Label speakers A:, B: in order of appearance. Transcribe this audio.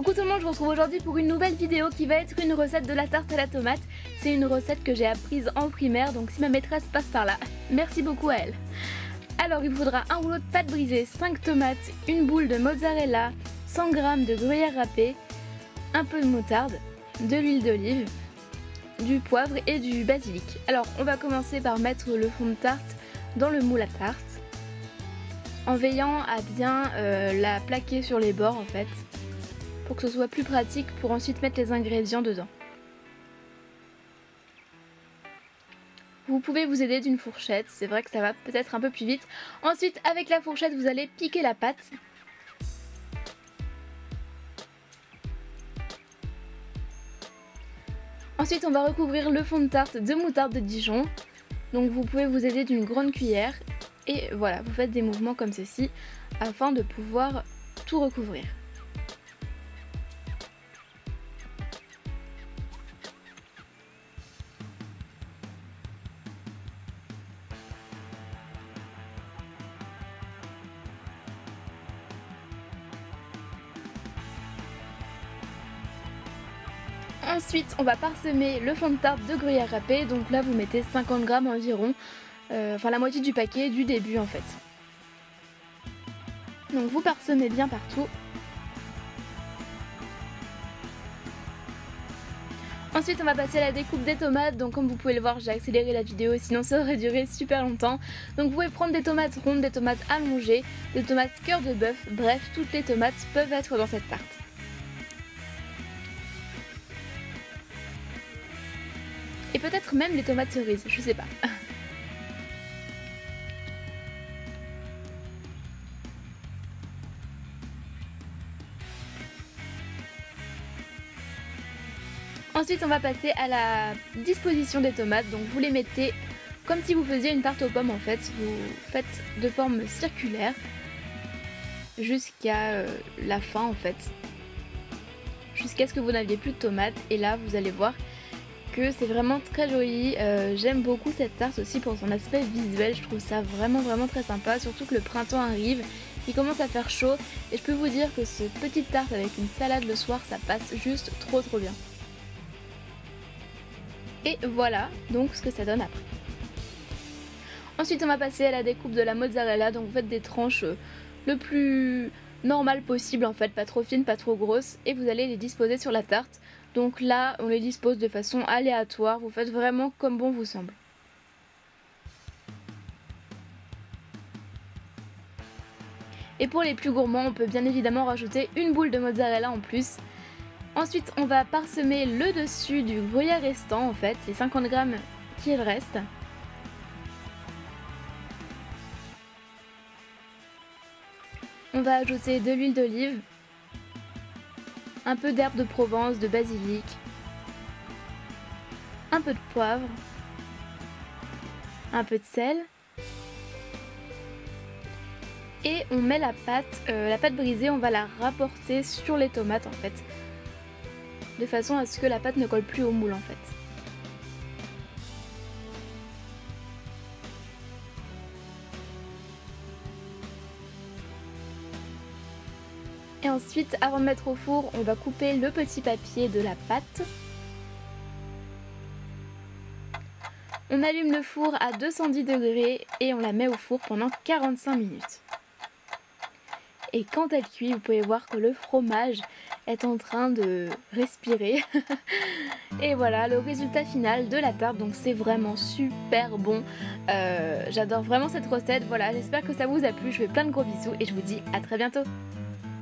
A: Coucou tout le monde, je vous retrouve aujourd'hui pour une nouvelle vidéo qui va être une recette de la tarte à la tomate. C'est une recette que j'ai apprise en primaire, donc si ma maîtresse passe par là, merci beaucoup à elle. Alors il faudra un rouleau de pâte brisée, 5 tomates, une boule de mozzarella, 100 g de gruyère râpée, un peu de moutarde, de l'huile d'olive, du poivre et du basilic. Alors on va commencer par mettre le fond de tarte dans le moule à tarte en veillant à bien euh, la plaquer sur les bords en fait pour que ce soit plus pratique pour ensuite mettre les ingrédients dedans. Vous pouvez vous aider d'une fourchette, c'est vrai que ça va peut-être un peu plus vite. Ensuite, avec la fourchette, vous allez piquer la pâte. Ensuite, on va recouvrir le fond de tarte de moutarde de Dijon. Donc vous pouvez vous aider d'une grande cuillère. Et voilà, vous faites des mouvements comme ceci afin de pouvoir tout recouvrir. Ensuite, on va parsemer le fond de tarte de gruyère râpée. Donc là, vous mettez 50 grammes environ, euh, enfin la moitié du paquet du début en fait. Donc vous parsemez bien partout. Ensuite on va passer à la découpe des tomates, donc comme vous pouvez le voir j'ai accéléré la vidéo sinon ça aurait duré super longtemps. Donc vous pouvez prendre des tomates rondes, des tomates allongées, des tomates cœur de bœuf, bref toutes les tomates peuvent être dans cette tarte. Peut-être même les tomates cerises, je sais pas. Ensuite on va passer à la disposition des tomates, donc vous les mettez comme si vous faisiez une tarte aux pommes en fait, vous faites de forme circulaire jusqu'à euh, la fin en fait, jusqu'à ce que vous n'aviez plus de tomates. Et là vous allez voir que c'est vraiment très joli. Euh, j'aime beaucoup cette tarte aussi pour son aspect visuel. Je trouve ça vraiment vraiment très sympa. Surtout que le printemps arrive, il commence à faire chaud. Et je peux vous dire que ce petite tarte avec une salade le soir, ça passe juste trop trop bien. Et voilà donc ce que ça donne après. Ensuite on va passer à la découpe de la mozzarella. Donc vous faites des tranches euh, le plus normal possible en fait, pas trop fines, pas trop grosses. Et vous allez les disposer sur la tarte. Donc là, on les dispose de façon aléatoire, vous faites vraiment comme bon vous semble. Et pour les plus gourmands, on peut bien évidemment rajouter une boule de mozzarella en plus. Ensuite, on va parsemer le dessus du gruyère restant en fait, c'est 50 grammes qu'il reste. On va ajouter de l'huile d'olive un peu d'herbe de Provence, de basilic, un peu de poivre, un peu de sel. Et on met la pâte, euh, la pâte brisée, on va la rapporter sur les tomates en fait. De façon à ce que la pâte ne colle plus au moule en fait. Et ensuite, avant de mettre au four, on va couper le petit papier de la pâte. On allume le four à 210 degrés et on la met au four pendant 45 minutes. Et quand elle cuit, vous pouvez voir que le fromage est en train de respirer. et voilà le résultat final de la tarte. Donc c'est vraiment super bon. Euh, j'adore vraiment cette recette. Voilà, j'espère que ça vous a plu. Je fais plein de gros bisous et je vous dis à très bientôt.